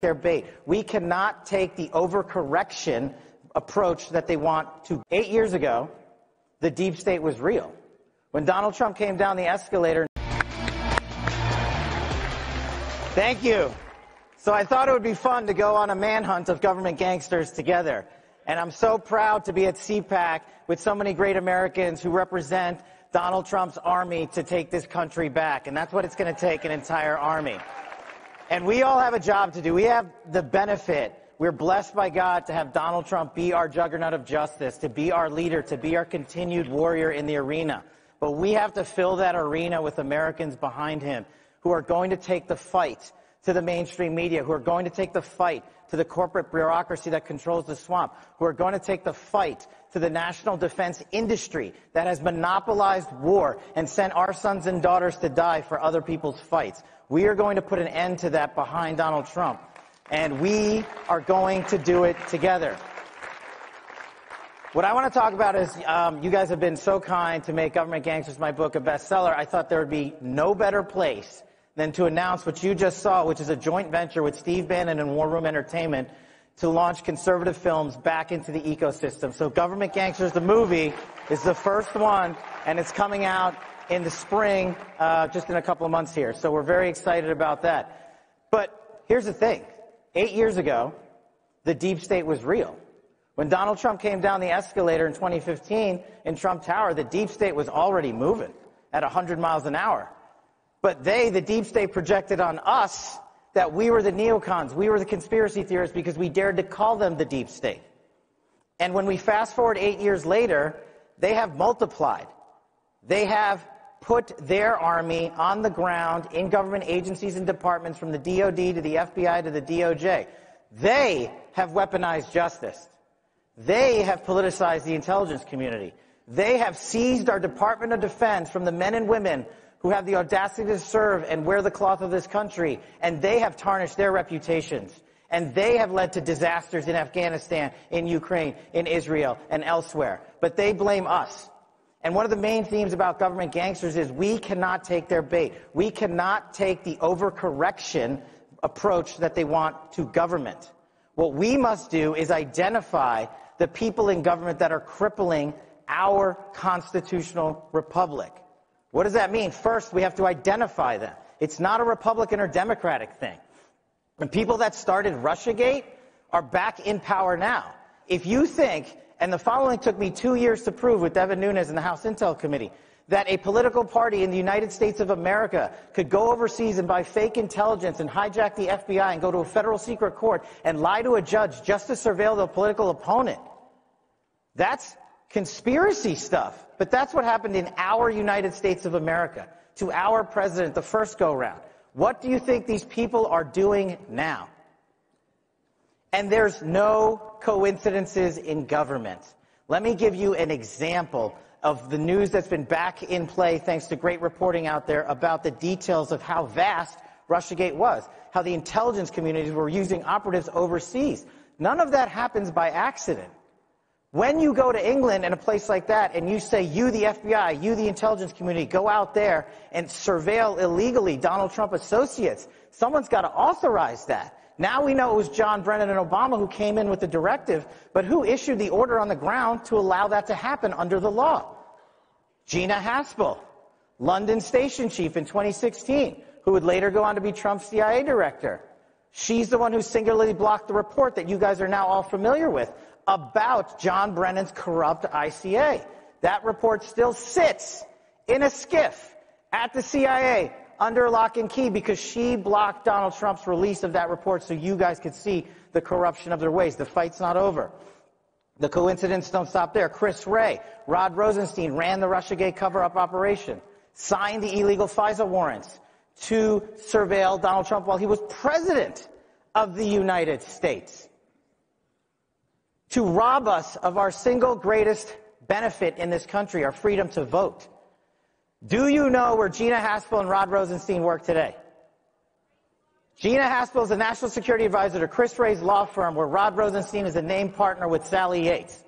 their bait. We cannot take the overcorrection approach that they want to. Eight years ago, the deep state was real. When Donald Trump came down the escalator. Thank you. So I thought it would be fun to go on a manhunt of government gangsters together. And I'm so proud to be at CPAC with so many great Americans who represent Donald Trump's army to take this country back. And that's what it's going to take an entire army. And we all have a job to do. We have the benefit. We're blessed by God to have Donald Trump be our juggernaut of justice, to be our leader, to be our continued warrior in the arena. But we have to fill that arena with Americans behind him who are going to take the fight to the mainstream media, who are going to take the fight to the corporate bureaucracy that controls the swamp, who are going to take the fight to the national defense industry that has monopolized war and sent our sons and daughters to die for other people's fights. We are going to put an end to that behind Donald Trump. And we are going to do it together. What I want to talk about is um, you guys have been so kind to make Government Gangsters, my book, a bestseller. I thought there would be no better place than to announce what you just saw, which is a joint venture with Steve Bannon and War Room Entertainment to launch conservative films back into the ecosystem. So Government Gangsters, the movie, is the first one, and it's coming out in the spring, uh, just in a couple of months here. So we're very excited about that. But here's the thing. Eight years ago, the deep state was real. When Donald Trump came down the escalator in 2015 in Trump Tower, the deep state was already moving at 100 miles an hour. But they, the deep state, projected on us that we were the neocons, we were the conspiracy theorists because we dared to call them the deep state. And when we fast forward eight years later, they have multiplied. They have put their army on the ground in government agencies and departments from the DOD to the FBI to the DOJ. They have weaponized justice. They have politicized the intelligence community. They have seized our Department of Defense from the men and women who have the audacity to serve and wear the cloth of this country, and they have tarnished their reputations. And they have led to disasters in Afghanistan, in Ukraine, in Israel, and elsewhere. But they blame us. And one of the main themes about government gangsters is we cannot take their bait. We cannot take the overcorrection approach that they want to government. What we must do is identify the people in government that are crippling our constitutional republic. What does that mean? First, we have to identify them. It's not a Republican or Democratic thing. The people that started Russiagate are back in power now. If you think, and the following took me two years to prove with Devin Nunes in the House Intel Committee, that a political party in the United States of America could go overseas and buy fake intelligence and hijack the FBI and go to a federal secret court and lie to a judge just to surveil the political opponent. That's conspiracy stuff. But that's what happened in our United States of America to our president the first go round. What do you think these people are doing now? And there's no coincidences in government. Let me give you an example of the news that's been back in play thanks to great reporting out there about the details of how vast Russiagate was, how the intelligence communities were using operatives overseas. None of that happens by accident. When you go to England and a place like that and you say, you, the FBI, you, the intelligence community, go out there and surveil illegally Donald Trump associates, someone's got to authorize that. Now we know it was John Brennan and Obama who came in with the directive, but who issued the order on the ground to allow that to happen under the law? Gina Haspel, London station chief in 2016, who would later go on to be Trump's CIA director. She's the one who singularly blocked the report that you guys are now all familiar with about John Brennan's corrupt ICA. That report still sits in a SCIF at the CIA under lock and key because she blocked Donald Trump's release of that report so you guys could see the corruption of their ways. The fight's not over. The coincidence don't stop there. Chris Wray, Rod Rosenstein ran the Russiagate cover-up operation, signed the illegal FISA warrants to surveil Donald Trump while he was president of the United States to rob us of our single greatest benefit in this country, our freedom to vote. Do you know where Gina Haspel and Rod Rosenstein work today? Gina Haspel is a national security advisor to Chris Wray's law firm, where Rod Rosenstein is a named partner with Sally Yates.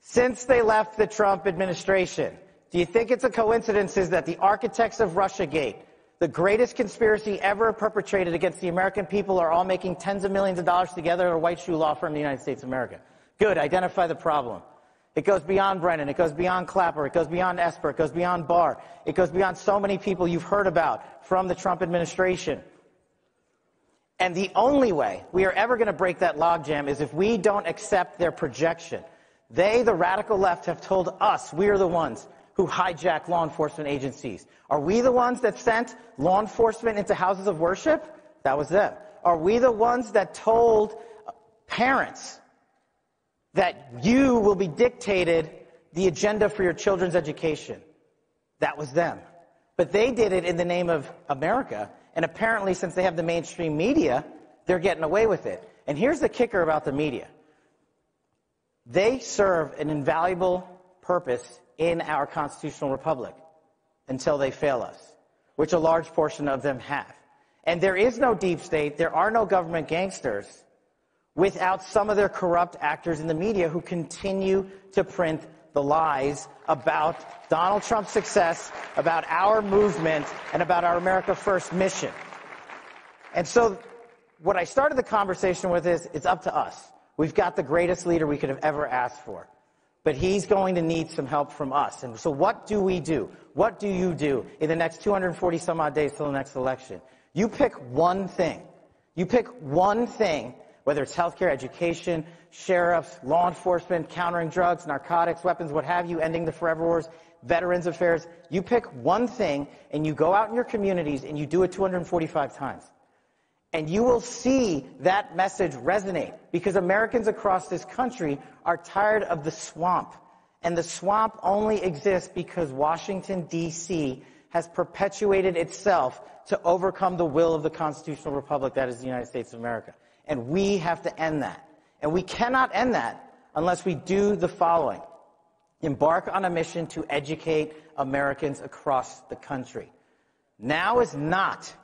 Since they left the Trump administration, do you think it's a coincidence that the architects of Russiagate the greatest conspiracy ever perpetrated against the American people are all making tens of millions of dollars together at a white shoe law firm in the United States of America. Good, identify the problem. It goes beyond Brennan. It goes beyond Clapper. It goes beyond Esper. It goes beyond Barr. It goes beyond so many people you've heard about from the Trump administration. And the only way we are ever going to break that logjam is if we don't accept their projection. They, the radical left, have told us we are the ones who hijack law enforcement agencies. Are we the ones that sent law enforcement into houses of worship? That was them. Are we the ones that told parents that you will be dictated the agenda for your children's education? That was them. But they did it in the name of America, and apparently, since they have the mainstream media, they're getting away with it. And here's the kicker about the media they serve an invaluable purpose in our constitutional republic until they fail us, which a large portion of them have. And there is no deep state, there are no government gangsters without some of their corrupt actors in the media who continue to print the lies about Donald Trump's success, about our movement, and about our America First mission. And so, what I started the conversation with is it's up to us. We've got the greatest leader we could have ever asked for but he's going to need some help from us. And so what do we do? What do you do in the next 240 some odd days till the next election? You pick one thing. You pick one thing, whether it's healthcare, education, sheriffs, law enforcement, countering drugs, narcotics, weapons, what have you, ending the forever wars, veterans affairs. You pick one thing and you go out in your communities and you do it 245 times. And you will see that message resonate because Americans across this country are tired of the swamp. And the swamp only exists because Washington, D.C. has perpetuated itself to overcome the will of the constitutional republic that is the United States of America. And we have to end that. And we cannot end that unless we do the following embark on a mission to educate Americans across the country. Now is not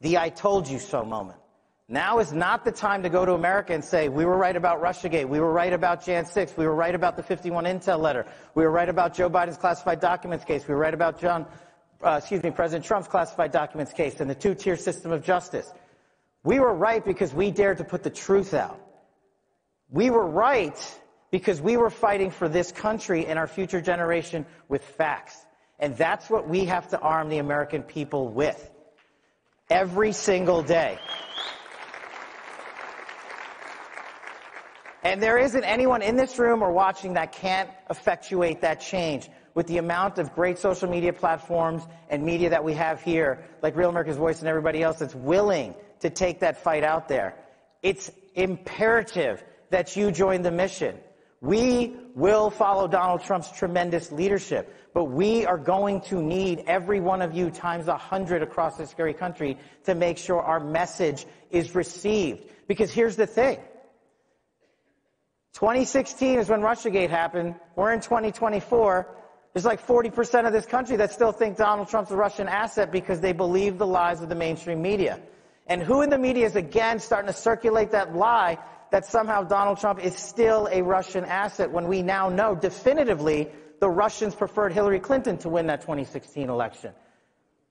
the I told you so moment. Now is not the time to go to America and say, we were right about Russiagate, we were right about Jan 6, we were right about the 51 Intel letter, we were right about Joe Biden's classified documents case, we were right about John, uh, excuse me, President Trump's classified documents case and the two-tier system of justice. We were right because we dared to put the truth out. We were right because we were fighting for this country and our future generation with facts. And that's what we have to arm the American people with every single day. And there isn't anyone in this room or watching that can't effectuate that change with the amount of great social media platforms and media that we have here, like Real America's Voice and everybody else that's willing to take that fight out there. It's imperative that you join the mission. We will follow Donald Trump's tremendous leadership, but we are going to need every one of you times a hundred across this scary country to make sure our message is received. Because here's the thing. 2016 is when Russiagate happened. We're in 2024. There's like 40% of this country that still think Donald Trump's a Russian asset because they believe the lies of the mainstream media. And who in the media is again starting to circulate that lie that somehow Donald Trump is still a Russian asset when we now know definitively the Russians preferred Hillary Clinton to win that 2016 election?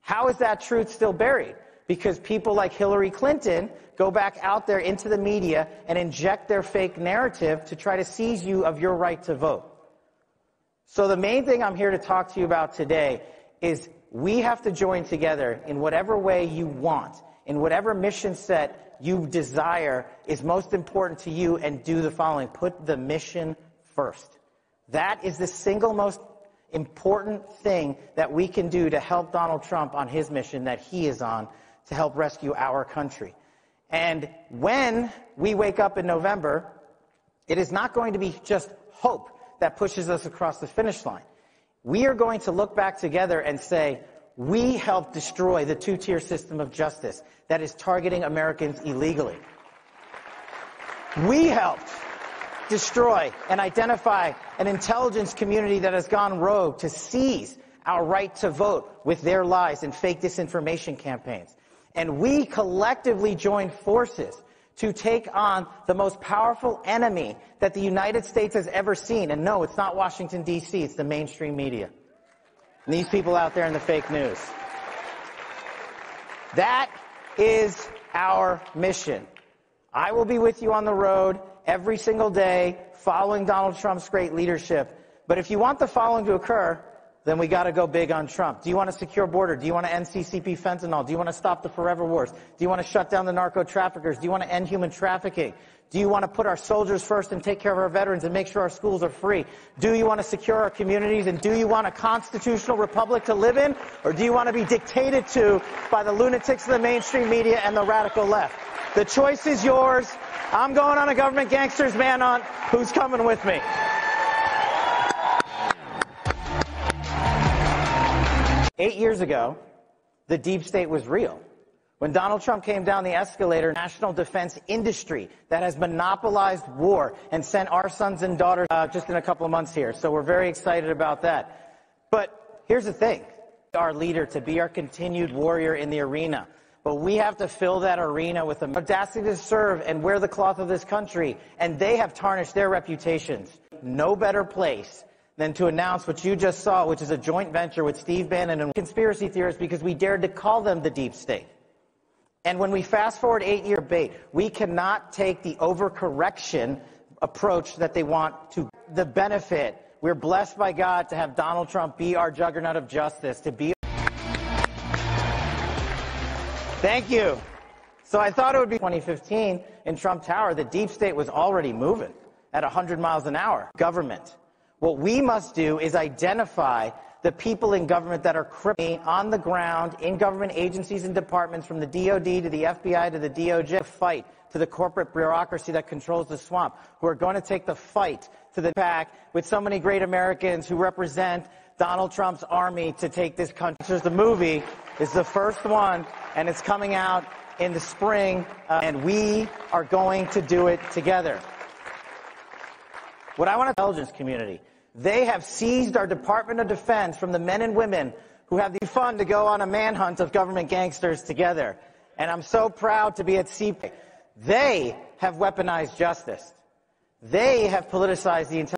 How is that truth still buried? Because people like Hillary Clinton go back out there into the media and inject their fake narrative to try to seize you of your right to vote. So the main thing I'm here to talk to you about today is we have to join together in whatever way you want, in whatever mission set you desire is most important to you and do the following. Put the mission first. That is the single most important thing that we can do to help Donald Trump on his mission that he is on to help rescue our country. And when we wake up in November, it is not going to be just hope that pushes us across the finish line. We are going to look back together and say, we helped destroy the two tier system of justice that is targeting Americans illegally. We helped destroy and identify an intelligence community that has gone rogue to seize our right to vote with their lies and fake disinformation campaigns. And we collectively joined forces to take on the most powerful enemy that the United States has ever seen. And no, it's not Washington, D.C., it's the mainstream media. These people out there in the fake news. That is our mission. I will be with you on the road every single day following Donald Trump's great leadership. But if you want the following to occur, then we got to go big on Trump. Do you want a secure border? Do you want to end CCP fentanyl? Do you want to stop the forever wars? Do you want to shut down the narco traffickers? Do you want to end human trafficking? Do you want to put our soldiers first and take care of our veterans and make sure our schools are free? Do you want to secure our communities? And do you want a constitutional republic to live in? Or do you want to be dictated to by the lunatics of the mainstream media and the radical left? The choice is yours. I'm going on a government gangsters manhunt. Who's coming with me? Eight years ago, the deep state was real. When Donald Trump came down the escalator, national defense industry that has monopolized war and sent our sons and daughters uh, just in a couple of months here. So we're very excited about that. But here's the thing. Our leader to be our continued warrior in the arena. But we have to fill that arena with the audacity to serve and wear the cloth of this country. And they have tarnished their reputations. No better place than to announce what you just saw, which is a joint venture with Steve Bannon and conspiracy theorists because we dared to call them the deep state. And when we fast forward eight year debate, we cannot take the overcorrection approach that they want to the benefit. We're blessed by God to have Donald Trump be our juggernaut of justice, to be. Thank you. So I thought it would be 2015 in Trump Tower. The deep state was already moving at 100 miles an hour. Government. What we must do is identify the people in government that are on the ground in government agencies and departments from the DOD to the FBI to the DOJ fight to the corporate bureaucracy that controls the swamp, who are going to take the fight to the pack with so many great Americans who represent Donald Trump's army to take this country. The movie is the first one, and it's coming out in the spring, uh, and we are going to do it together. What I want to intelligence community they have seized our Department of Defense from the men and women who have the fun to go on a manhunt of government gangsters together. And I'm so proud to be at CPAC. They have weaponized justice. They have politicized the entire